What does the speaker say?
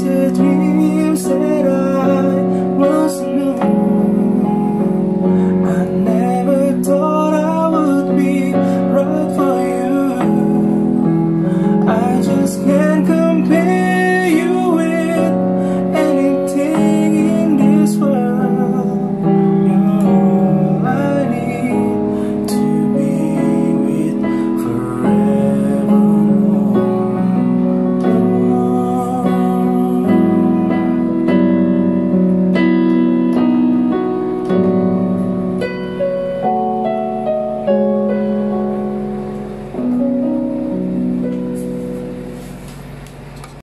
blessed dreams.